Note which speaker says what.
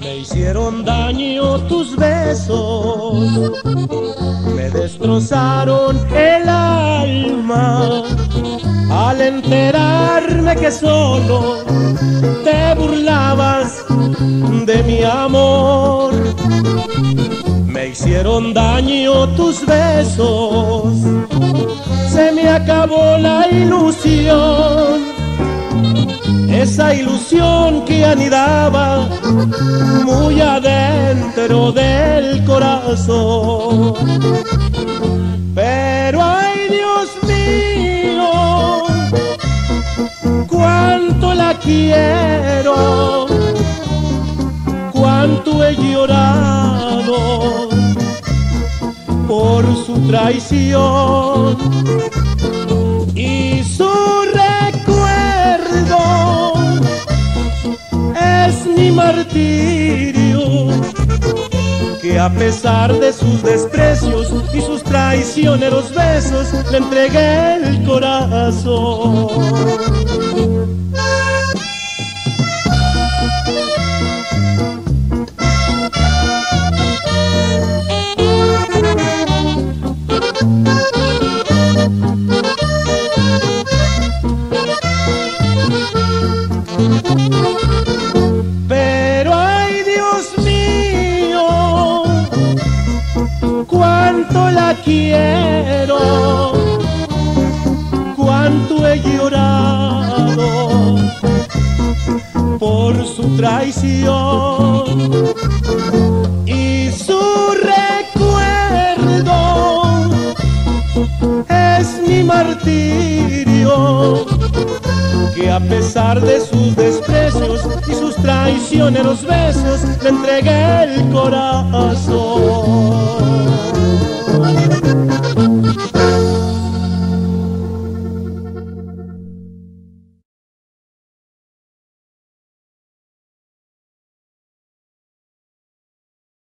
Speaker 1: Me hicieron daño tus besos, me destrozaron el alma al enterarme que solo mi amor. Me hicieron daño tus besos, se me acabó la ilusión esa ilusión que anidaba muy adentro del corazón. Pero ay Dios mío, cuánto la quiero, cuánto he llorado por su traición y su mi martirio, que a pesar de sus desprecios y sus traicioneros besos, le entregué el corazón. Quiero, cuánto he llorado por su traición y su recuerdo. Es mi martirio a pesar de sus desprecios y sus traicioneros besos le entregué el corazón.